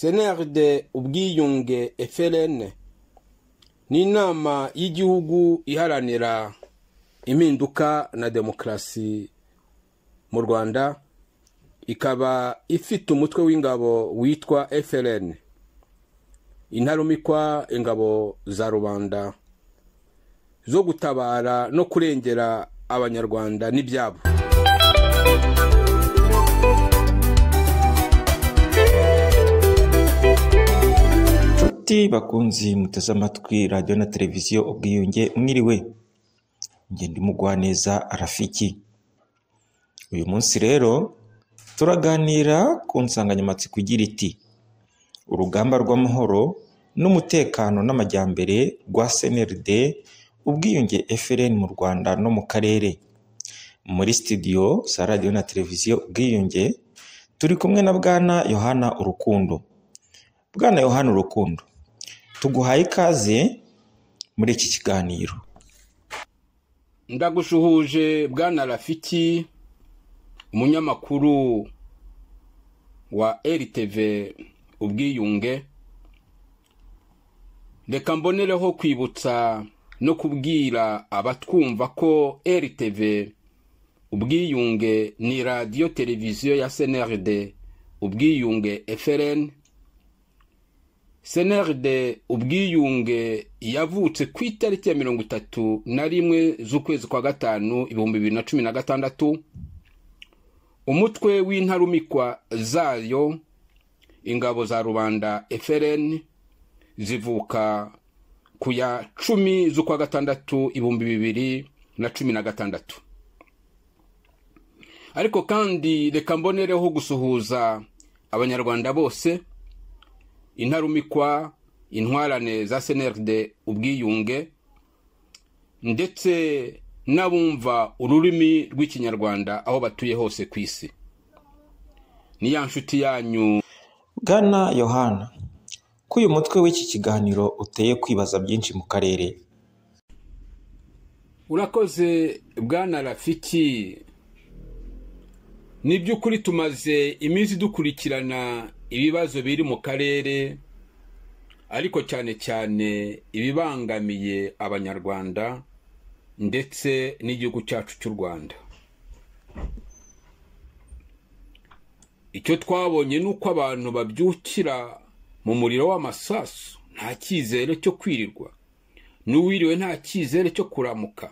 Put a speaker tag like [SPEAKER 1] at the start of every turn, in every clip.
[SPEAKER 1] cnrd ubwiyunge frn ni inama y'igihugu iharanira impinduka na demokarasi mu rwanda. Ikaba ifite umutwe w'ingabo witwa frn intarumikwa ingabo za rubanda zo gutabara no kurengera abanyarwanda n'ibyabo.
[SPEAKER 2] Nshuti bakunzi muteze amatwi radiyo na televiziyo ubwiyunge mwiriwe. Ngenda imugwaneza arafiki uyu munsi rero turaganira ku nsanganyamatsiko igira iti urugamba rw'amahoro n'umutekano n'amajyambere rwa cnrd ubwiyunge frn mu rwanda no mu karere. Muri studio za radiyo na televiziyo ubwiyunge turi kumwe na bwana yohana urukundo. Bwana yohana urukundo tuguhaye ikaze muri iki kiganiro.
[SPEAKER 1] Ndagushuhuje bwana rafiki umunyamakuru wa rtv ubwiyunge. Reka mbonereho kwibutsa no kubwira abatwumva ko rtv ubwiyunge ni radiyo televiziyo ya cnrd ubwiyunge frn cnrd ubwiyunge yavutse ku itariki ya mirongo itatu na rimwe z'ukwezi kwa gatanu ibihumbi bibiri na cumi na gatandatu umutwe w'intarumikwa zayo ingabo za rubanda frn zivuka ku ya cumi z'ukwa gatandatu ibihumbi bibiri na cumi na gatandatu. Ariko kandi reka mbonereho gusuhuza abanyarwanda bose intarumikwa intwarane za cnrd ubwiyunge ndetse n'abumva ururimi rw'ikinyarwanda aho batuye hose ku isi. Ni ya nshuti yanyu.
[SPEAKER 2] Bwana yohana ko uyu mutwe w'iki kiganiro uteye kwibaza byinshi mu karere.
[SPEAKER 1] Urakoze bwana rafiki. Ni by'ukuri tumaze iminsi dukurikirana ibibazo biri mu karere ariko cyane cyane ibibangamiye abanyarwanda ndetse n'igihugu cyacu cy'u rwanda. Icyo twabonye ni uko abantu babyukira mu muriro w'amasasu nta cyizere cyo kwirirwa n'uwiriwe nta cyizere cyo kuramuka.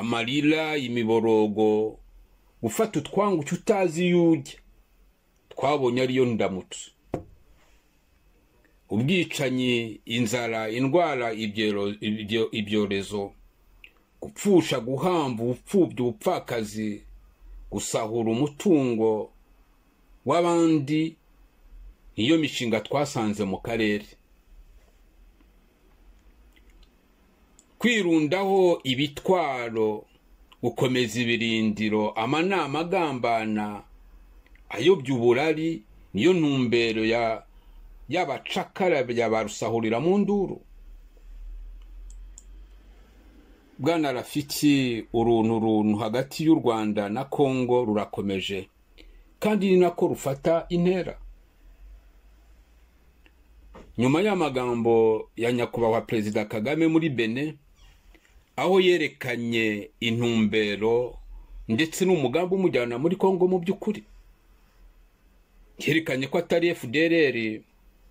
[SPEAKER 1] Amarira imiborogo gufata utwangushye utazi iyo ujya. Twabonye ariyo ndamutso ubwicanyi inzara indwara ibyorezo gupfusha guhamba ubupfubyi ubupfakazi gusahura umutungo w'abandi niyo mishinga twasanze mu karere. Kwirundaho ibitwaro gukomeza ibirindiro amanama agambana ayobya uburari niyo ntumbero ya y'abacakara barusahurira mu nduru. Bwana rafiki uruntu runtu hagati y'u rwanda na kongo rurakomeje kandi ni nako rufata intera. Nyuma y'amagambo ya nyakubahwa perezida kagame muri bene aho yerekanye intumbero ndetse n'umugambi umujyana muri kongo mu by'ukuri. Yerekanye ko atari fdrr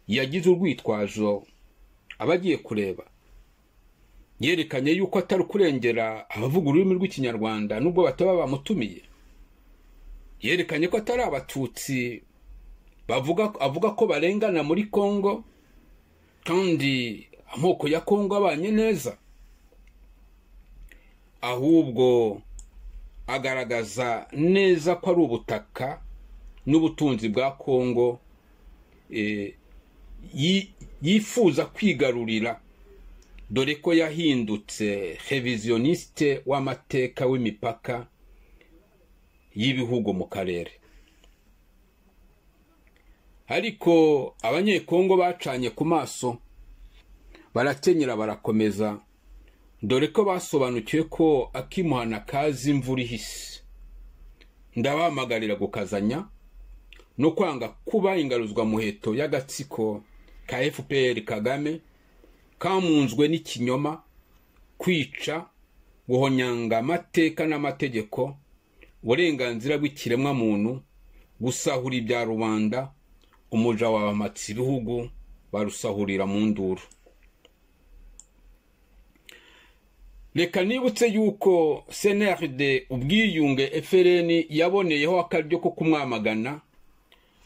[SPEAKER 1] yagize urwitwazo abagiye kureba. Yerekanye yuko atari kurengera abavuga ururimi rw'ikinyarwanda nubwo bataba bamutumiye. Yerekanye ko atari abatutsi bavuga avuga ko barengana muri kongo kandi amoko ya kongo abanye neza. Ahubwo agaragaza neza ko ari ubutaka n'ubutunzi bwa kongo yifuza kwigarurira. Dore ko yahindutse revisionisite w'amateka w'imipaka y'ibihugu mu karere. Ariko abanyekongo bacanye ku maso barakenyera barakomeza. Dore ko basobanukiwe ko akimuhana kazi imvura ihise. Ndabahamagarira gukazanya no kwanga kuba ingaruzwamuheto y'agatsiko ka fpr kagame kamunzwe n'ikinyoma kwica guhonyanga amateka n'amategeko uburenganzira bw'ikiremwamuntu gusahura ibya rubanda umuja wabamatse ibihugu barusahurira mu nduru. Reka nibutse yuko cnrd ubwiyunge frn yaboneyeho akaryo ko kumwamagana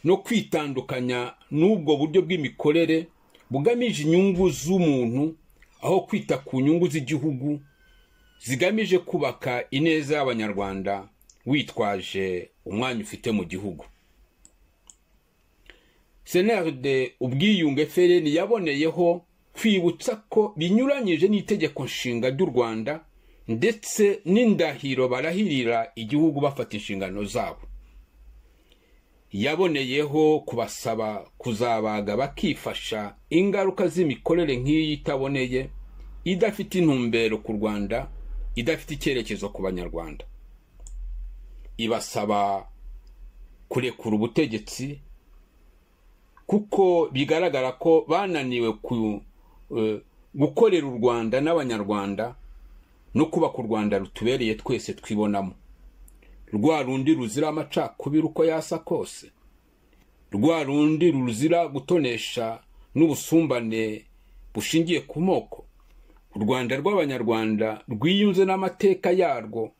[SPEAKER 1] no kwitandukanya n'ubwo buryo bw'imikorere bugamije inyungu z'umuntu aho kwita ku nyungu z'igihugu zigamije kubaka ineza y'abanyarwanda witwaje umwanya ufite mu gihugu. Cnrd ubwiyunge frn yaboneyeho kwibutsa ko binyuranyije n'itegeko nshinga ry'u rwanda ndetse n'indahiro barahirira igihugu bafata inshingano zabo. Yaboneyeho kubasaba kuzabaga bakifasha ingaruka z'imikorere nk'iyi itaboneye idafite intumbero ku rwanda idafite icyerekezo ku banyarwanda. Ibasaba kurekura ubutegetsi kuko bigaragara ko bananiwe gukorera u rwanda n'abanyarwanda no kubaka u rwanda rutubereye twese twibonamo. Rwa rundi ruzira amacakubiri uko yasa kose rwa rundi ruzira gutonesha n'ubusumbane bushingiye ku moko. U rwanda rw'abanyarwanda rwiyunze n'amateka yarwo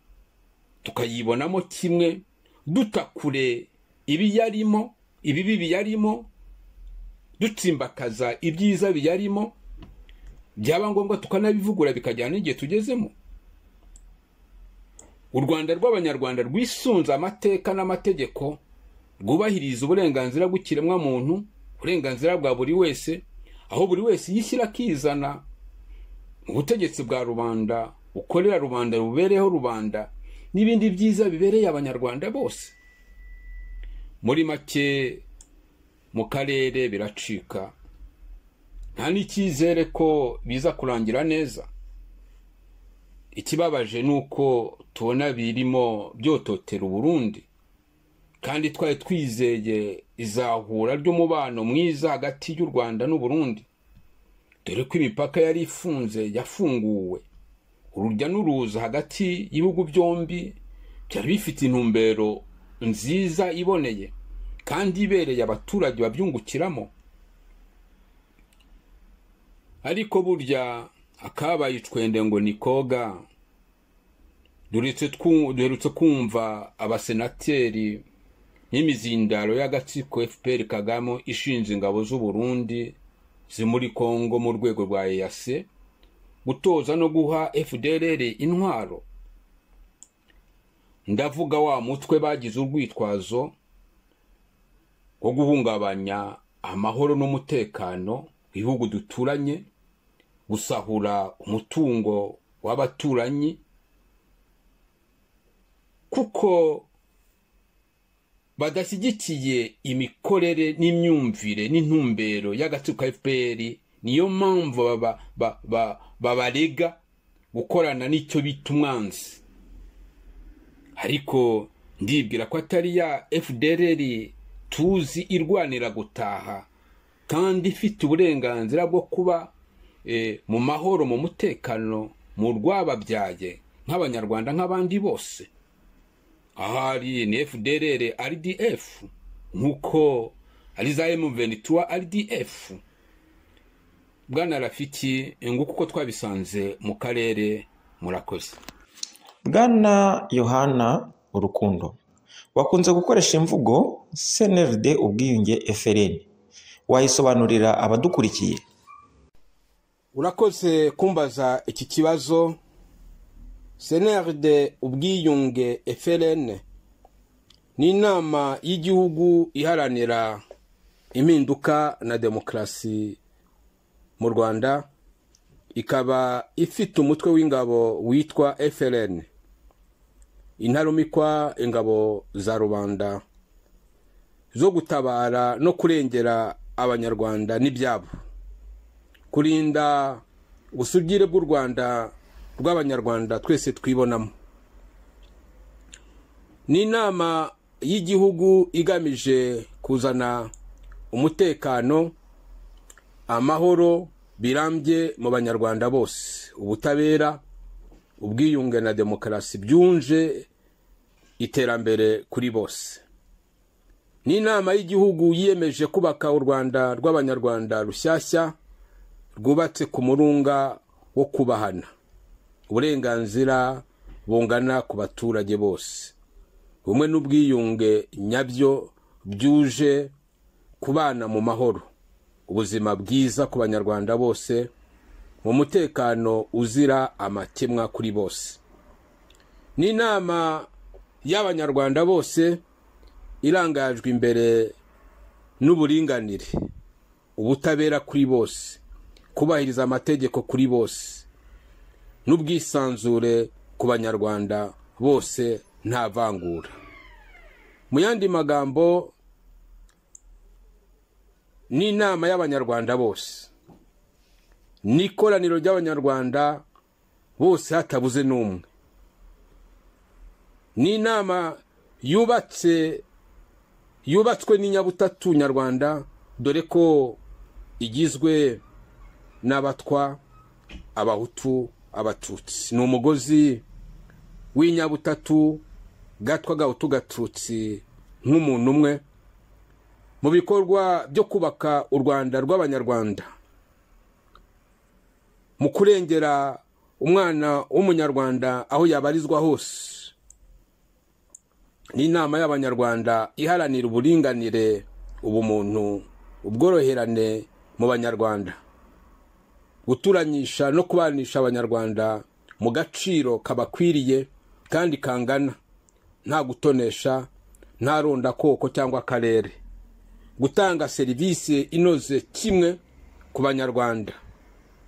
[SPEAKER 1] tukayibonamo kimwe dutakure ibiyarimo ibibi biyarimo dutsimbakaza ibyiza biyarimo. Byaba ngombwa tukanabivugura bikajyana n'igihe tugezemo. U rwanda rw'abanyarwanda rwisunze amateka n'amategeko rwubahiriza uburenganzira bw'ikiremwamuntu uburenganzira bwa buri wese aho buri wese yishyira akizana mu butegetsi bwa rubanda bukorera rubanda bubereyeho rubanda n'ibindi byiza bibereye abanyarwanda bose. Muri make mu karere biracika. Nta n'icyizere ko biza kurangira neza. Ikibabaje ni uko tubona birimo byototera uburundi. Kandi twari twizeye izahura ry'umubano mwiza hagati y'u rwanda n'uburundi. Dore ko imipaka yari ifunze yafunguwe. Urujya n'uruza hagati y'ibihugu byombi byari bifite intumbero nziza iboneye kandi ibereye abaturage babyungukiramo. Ariko burya akabaye icwende ngo ni koga. Duherutse kumva abasenateri n'imizindaro y'agatsiko fpr kagame ishinze ingabo z'uburundi zimuri kongo mu rwego rwa eyase gutoza no guha fdrr intwaro. Ndavuga wa mutwe bagize urwitwazo rwo guhungabanya amahoro n'umutekano ibihugu duturanye gusahura umutungo w'abaturanyi kuko badashyigikiye imikorere n'imyumvire n'intumbero y'agatsiko ka fpr niyo mpamvu babarega gukorana n'icyo bita umwanzi. Ariko ndibwira ko atari ya fdrr tuzi irwanira gutaha kandi ifite uburenganzira bwo kuba mu mahoro mu mutekano mu rwababyaye nk'abanyarwanda nk'abandi bose. Ahari ni fdrr rdf nk'uko ari za m23 rdf bwana rafiki nguko uko twabisanze mu karere murakoze.
[SPEAKER 2] Bwana yohana urukundo wakunze gukoresha imvugo cnrd ubwiyunge frn wayisobanurira abadukurikiye?
[SPEAKER 1] Urakoze kumbaza iki kibazo. Cnrd ubwiyunge frn ni inama y'igihugu iharanira impinduka na demokarasi mu rwanda. Ikaba ifite umutwe w'ingabo witwa frn intarumikwa ingabo za rubanda zo gutabara no kurengera abanyarwanda n'ibyabo. Kurinda ubusugire bw'u rwanda rw'abanyarwanda twese twibonamo. Ni inama y'igihugu igamije kuzana umutekano amahoro birambye mu banyarwanda bose. Ubutabera ubwiyunge na demokarasi byunje iterambere kuri bose. N'inama y'igihugu yiyemeje kubaka u rwanda rw'abanyarwanda rushyashya rwubatse ku murunga wo kubahana. Uburenganzira bungana ku baturage bose. Bumwe n'ubwiyunge nyabyo byuje kubana mu mahoro. Ubuzima bwiza ku banyarwanda bose mu mutekano uzira amakemwa kuri bose. N'inama y'abanyarwanda bose irangajwe imbere n'uburinganire ubutabera kuri bose. Kubahiriza amategeko kuri bose. N'ubwisanzure ku banyarwanda bose nta vangura. Mu yandi magambo n'inama y'abanyarwanda bose. N'ikoraniro ry'abanyarwanda bose hatabuze n'umwe. N'inama yubatse yubatswe n'inyabutatu nyarwanda dore ko igizwe n'abatwa abahutu abatutsi. Ni umugozi w'inyabutatu gatwa gahutu gatutsi nk'umuntu umwe. Mu bikorwa byo kubaka u rwanda rw'abanyarwanda mu kurengera umwana w'umunyarwanda aho yabarizwa hose n'inama y'abanyarwanda iharanira uburinganire ubumuntu ubworoherane mu banyarwanda. Guturanyisha no kubanisha abanyarwanda mu gaciro kabakwiriye kandi kangana. Nta gutonesha nta rondakoko cyangwa akarere. Gutanga serivisi inoze kimwe ku banyarwanda.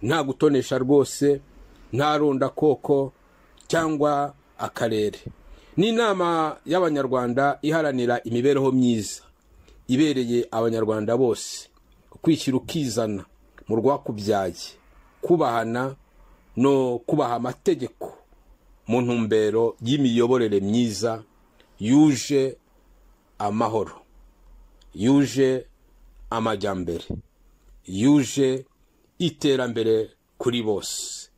[SPEAKER 1] Nta gutonesha rwose nta rondakoko cyangwa akarere. N'inama y'abanyarwanda iharanira imibereho myiza ibereye abanyarwanda bose. Kwishyira ukizana mu rwakubyaye. Kubahana no kubaha amategeko mu ntumbero y'imiyoborere myiza yuje amahoro yuje amajyambere yuje iterambere kuri bose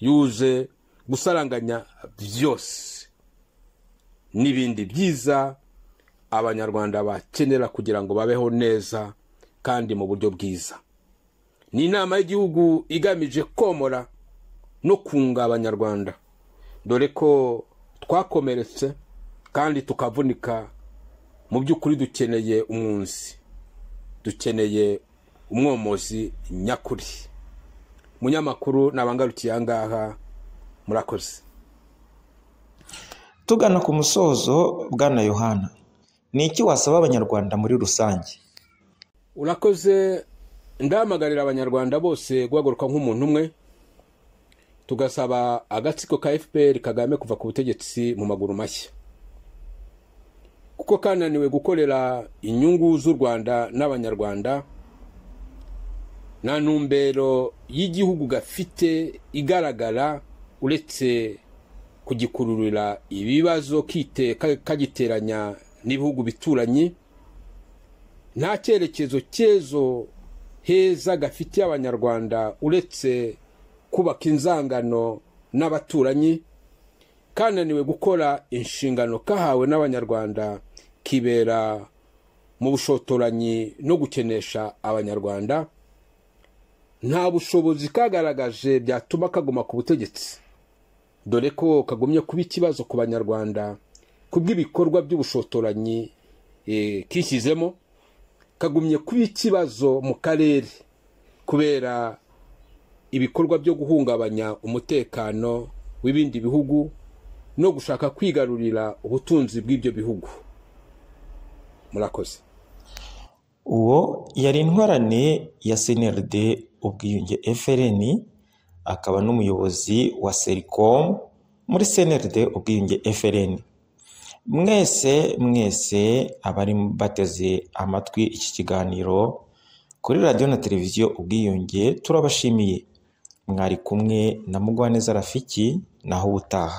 [SPEAKER 1] yuje gusaranganya byose n'ibindi byiza abanyarwanda bakenera kugira ngo babeho neza kandi mu buryo bwiza. Ni inama y'igihugu igamije komora no kunga abanyarwanda. Dore ko twakomeretse kandi tukavunika. Mu by'ukuri dukeneye umwunzi dukeneye umwomozi nyakuri. Munyamakuru nabangarukiye aha ngaha murakoze.
[SPEAKER 2] Tugana ku musozo bwana yohana. Ni iki wasaba abanyarwanda muri rusange?
[SPEAKER 1] Urakoze ndahamagarira abanyarwanda bose guhaguruka nk'umuntu umwe tugasaba agatsiko ka fpr kagame kuva ku butegetsi mu maguru mashya. Kuko kananiwe gukorera inyungu z'u rwanda n'abanyarwanda nta ntumbero y'igihugu gafite igaragara uretse kugikururira ibibazo kagiteranya n'ibihugu bituranyi. Nta cyerekezo cyezo heza gafitiye abanyarwanda uretse kubaka inzangano n'abaturanyi kananiwe gukora inshingano kahawe n'abanyarwanda kibera mu bushotoranyi no gukenesha abanyarwanda. Nta bushobozi kagaragaje byatuma kaguma ku butegetsi. Dore ko kagumye kuba ikibazo ku banyarwanda ku bw'ibikorwa by'ubushotoranyi kishyizemo. Kagumye kuba ikibazo mu karere kubera ibikorwa byo guhungabanya umutekano w'ibindi bihugu no gushaka kwigarurira ubutunzi bw'ibyo bihugu. Murakoze.
[SPEAKER 2] Uwo yari intwarane ya cnrd ubwiyunge frn akaba n'umuyobozi wa sericom muri cnrd ubwiyunge frn mwese mwese abari bateze amatwi iki kiganiro kuri radiyo na televiziyo ubwiyunge turabashimiye. Mwari kumwe na mugwaneza rafiki naho ubutaha.